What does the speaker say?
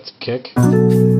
let's kick.